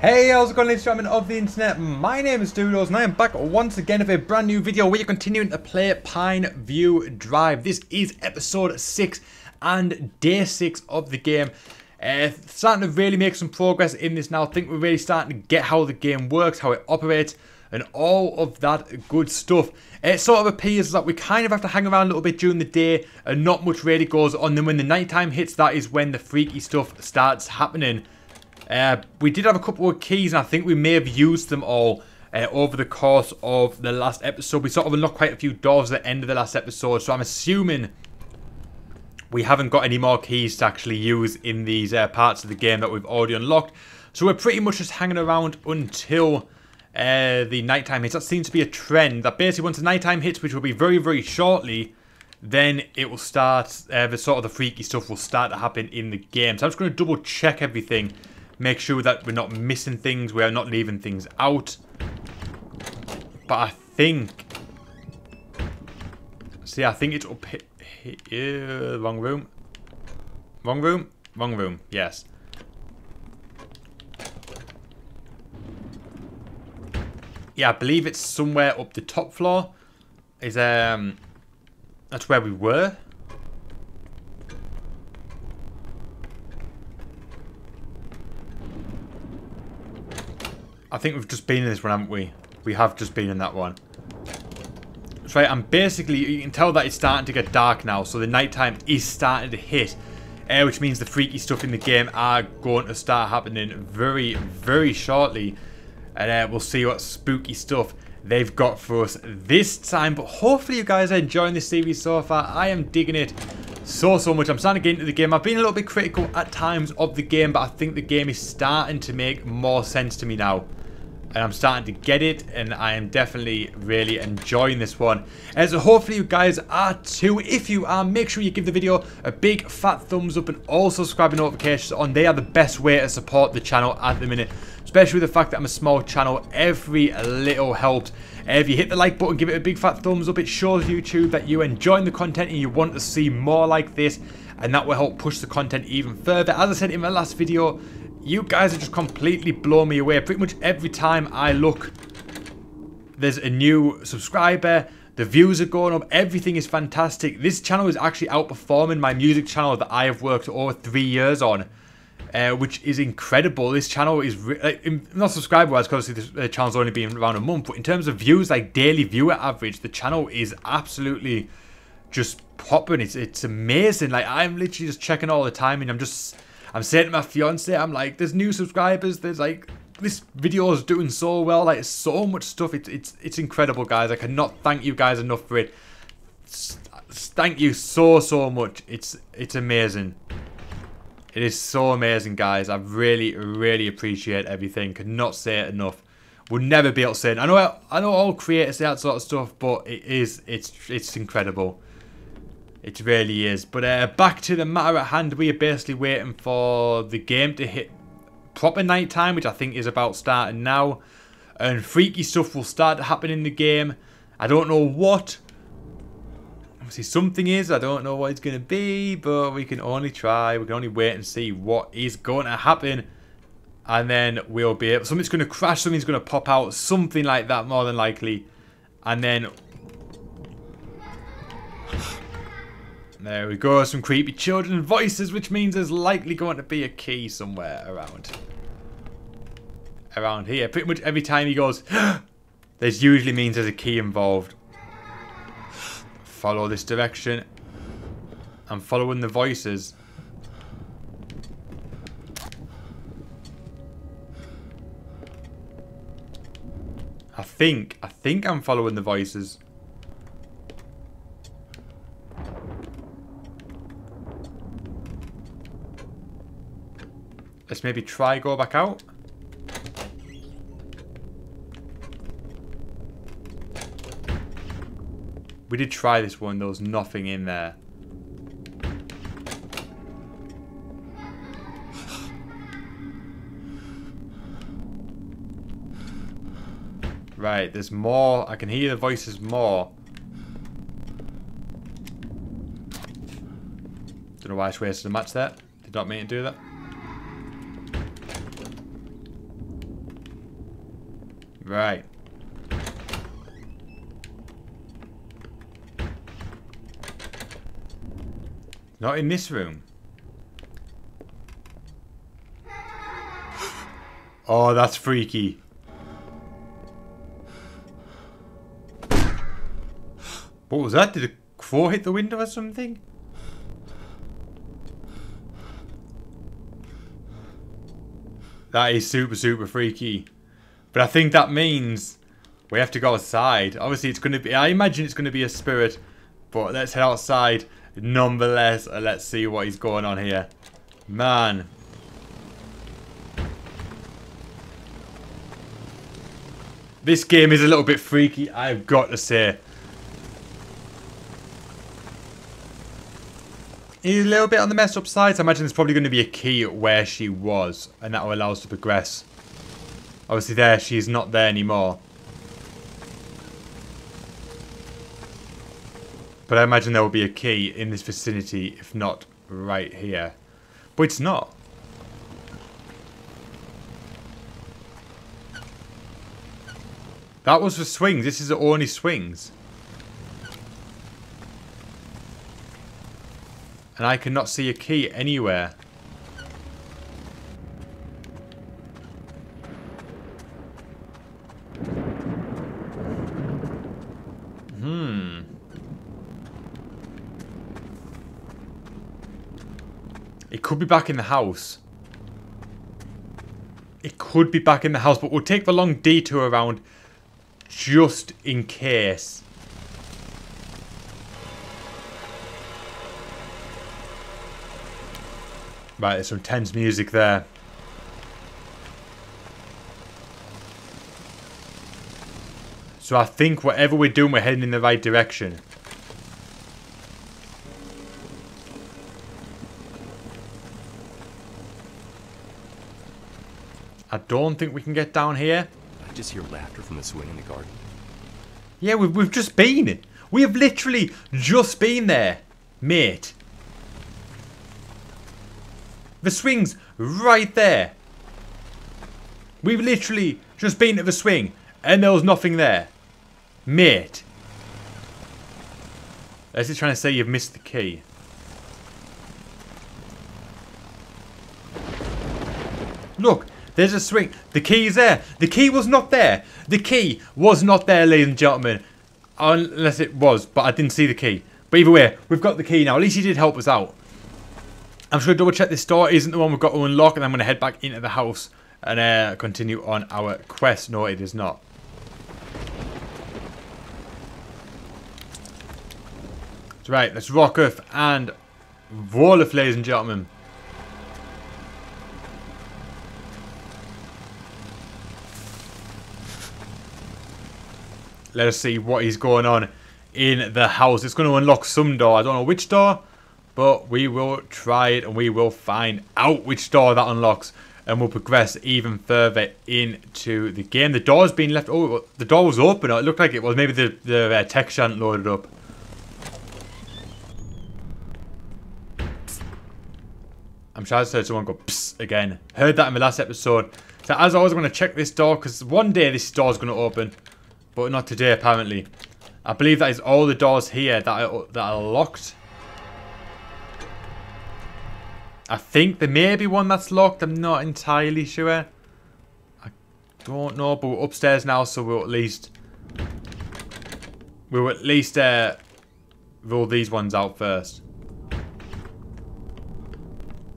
Hey, how's it going ladies and gentlemen of the internet? My name is Doodles and I am back once again with a brand new video where you're continuing to play Pineview Drive. This is episode 6 and day 6 of the game. Uh, starting to really make some progress in this now. I think we're really starting to get how the game works, how it operates, and all of that good stuff. It sort of appears that we kind of have to hang around a little bit during the day and not much really goes on. Then when the nighttime hits, that is when the freaky stuff starts happening. Uh, we did have a couple of keys, and I think we may have used them all uh, over the course of the last episode. We sort of unlocked quite a few doors at the end of the last episode, so I'm assuming we haven't got any more keys to actually use in these uh, parts of the game that we've already unlocked. So we're pretty much just hanging around until uh, the nighttime hits. That seems to be a trend, that basically once the nighttime hits, which will be very, very shortly, then it will start, uh, the sort of the freaky stuff will start to happen in the game. So I'm just going to double check everything Make sure that we're not missing things, we're not leaving things out. But I think... See, I think it's up here. Wrong room. Wrong room? Wrong room, yes. Yeah, I believe it's somewhere up the top floor. Is um that's where we were. I think we've just been in this one, haven't we? We have just been in that one. That's right, and basically, you can tell that it's starting to get dark now, so the nighttime is starting to hit. Uh, which means the freaky stuff in the game are going to start happening very, very shortly. And uh, we'll see what spooky stuff they've got for us this time. But hopefully you guys are enjoying this series so far. I am digging it so, so much. I'm starting to get into the game. I've been a little bit critical at times of the game, but I think the game is starting to make more sense to me now and I'm starting to get it and I am definitely really enjoying this one. As hopefully you guys are too. If you are make sure you give the video a big fat thumbs up and also subscribe and notifications on. They are the best way to support the channel at the minute especially with the fact that I'm a small channel. Every little helps. If you hit the like button give it a big fat thumbs up. It shows YouTube that you're enjoying the content and you want to see more like this and that will help push the content even further. As I said in my last video you guys have just completely blown me away. Pretty much every time I look, there's a new subscriber. The views are going up. Everything is fantastic. This channel is actually outperforming my music channel that I have worked over three years on. Uh, which is incredible. This channel is like, not subscriber wise because this uh, channel's only been around a month, but in terms of views, like daily viewer average, the channel is absolutely just popping. It's it's amazing. Like I'm literally just checking all the time, and I'm just I'm saying to my fiance, I'm like, there's new subscribers, there's like, this video is doing so well, like, so much stuff, it's, it's, it's incredible, guys, I cannot thank you guys enough for it, thank you so, so much, it's, it's amazing. It is so amazing, guys. I really, really appreciate everything. Could not say it enough. Would never be able to say it. I know, I know all creators say that sort of stuff, but it is, it's, it's incredible. It really is. But uh, back to the matter at hand, we are basically waiting for the game to hit proper night time, which I think is about starting now. And freaky stuff will start to happen in the game. I don't know what. Obviously something is, I don't know what it's going to be, but we can only try. We can only wait and see what is going to happen. And then we'll be able, something's going to crash, something's going to pop out, something like that more than likely. And then There we go, some creepy children voices, which means there's likely going to be a key somewhere around. Around here. Pretty much every time he goes, there's usually means there's a key involved. Follow this direction. I'm following the voices. I think, I think I'm following the voices. Let's maybe try go back out. We did try this one. There was nothing in there. Right, there's more. I can hear the voices more. Don't know why I wasted a match there. Did not mean to do that. Right. Not in this room. Oh, that's freaky. What was that? Did a crow hit the window or something? That is super, super freaky. But I think that means we have to go outside. Obviously, it's going to be... I imagine it's going to be a spirit. But let's head outside nonetheless. And let's see what is going on here. Man. This game is a little bit freaky, I've got to say. He's a little bit on the messed up side. So I imagine there's probably going to be a key where she was. And that will allow us to progress. Obviously there, she's not there anymore. But I imagine there will be a key in this vicinity, if not right here. But it's not. That was for swings. This is only swings. And I cannot see a key anywhere. Could be back in the house. It could be back in the house, but we'll take the long detour around just in case. Right, there's some tense music there. So I think whatever we're doing, we're heading in the right direction. I don't think we can get down here. I just hear laughter from the swing in the garden. Yeah, we've, we've just been. We have literally just been there, mate. The swing's right there. We've literally just been to the swing and there was nothing there. Mate. This is trying to say you've missed the key. Look, there's a swing. The key is there. The key was not there. The key was not there, ladies and gentlemen. Unless it was, but I didn't see the key. But either way, we've got the key now. At least he did help us out. I'm just going to double check this door isn't the one we've got to unlock and I'm going to head back into the house and uh, continue on our quest. No, it is not. Right, let's rock off and roll ladies and gentlemen. Let us see what is going on in the house. It's going to unlock some door. I don't know which door. But we will try it and we will find out which door that unlocks. And we'll progress even further into the game. The door's been left... Oh, the door was open. It looked like it was. Maybe the, the uh, text hadn't loaded up. I'm sure I heard someone go psst again. Heard that in the last episode. So as always, I'm going to check this door because one day this door's going to open. But not today, apparently. I believe that is all the doors here that are, that are locked. I think there may be one that's locked. I'm not entirely sure. I don't know, but we're upstairs now, so we'll at least... We'll at least uh, rule these ones out first.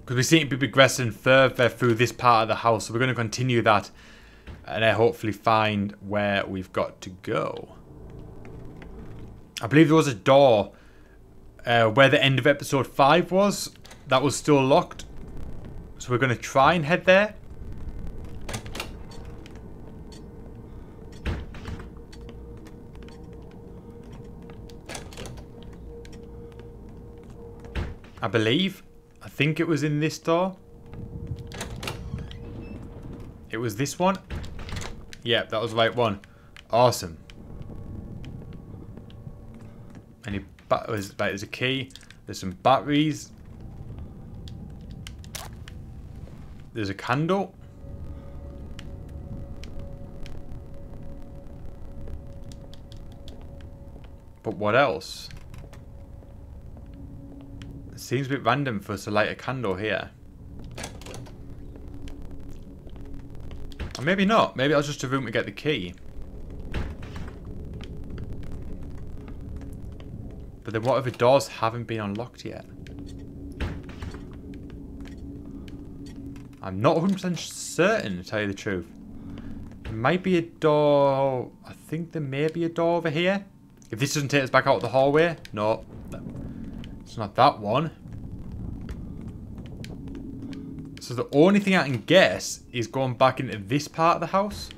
Because we seem to be progressing further through this part of the house, so we're going to continue that. And uh, hopefully find where we've got to go. I believe there was a door uh, where the end of episode 5 was that was still locked. So we're going to try and head there. I believe. I think it was in this door. It was this one. Yep, that was the right one. Awesome. Any bat right, there's a key. There's some batteries. There's a candle. But what else? It seems a bit random for us to light a candle here. Or maybe not. Maybe that's just a room to get the key. But then what if the doors haven't been unlocked yet? I'm not 100% certain, to tell you the truth. There might be a door... I think there may be a door over here. If this doesn't take us back out of the hallway. No. It's not that one. So the only thing I can guess is going back into this part of the house.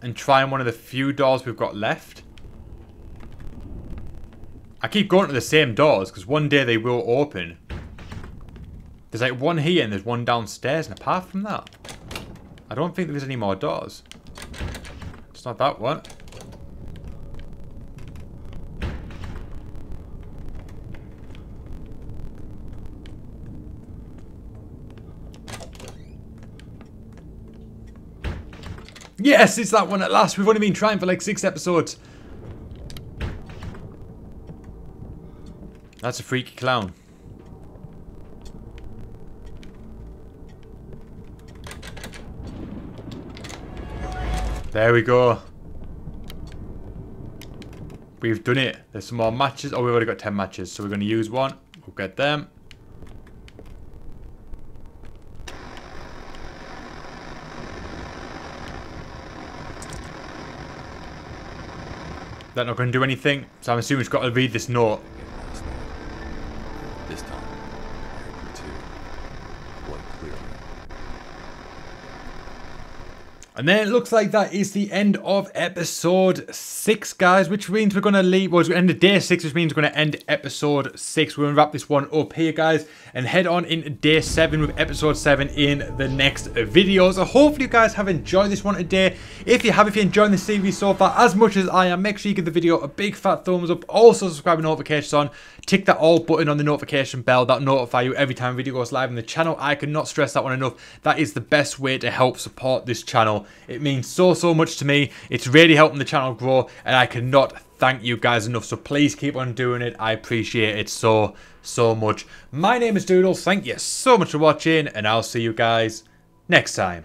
And trying one of the few doors we've got left. I keep going to the same doors because one day they will open. There's like one here and there's one downstairs and apart from that, I don't think there's any more doors. It's not that one. Yes, it's that one at last. We've only been trying for like six episodes. That's a freaky clown. There we go. We've done it. There's some more matches. Oh, we've already got 10 matches, so we're going to use one. We'll get them. That not going to do anything, so I'm assuming we've got to read this note. This time, I heard you too. What clearly. And then it looks like that is the end of episode 6, guys, which means we're going to leave, well, it's going to end day 6, which means we're going to end episode 6. We're going to wrap this one up here, guys, and head on into day 7 with episode 7 in the next video. So hopefully you guys have enjoyed this one today. If you have, if you're enjoying the series so far as much as I am, make sure you give the video a big fat thumbs up. Also subscribe and notifications on. Tick that all button on the notification bell. That'll notify you every time a video goes live on the channel. I cannot stress that one enough. That is the best way to help support this It means so, so much to me. It's really helping the channel grow and I cannot thank you guys enough. So please keep on doing it. I appreciate it so, so much. My name is Doodles. Thank you so much for watching and I'll see you guys next time.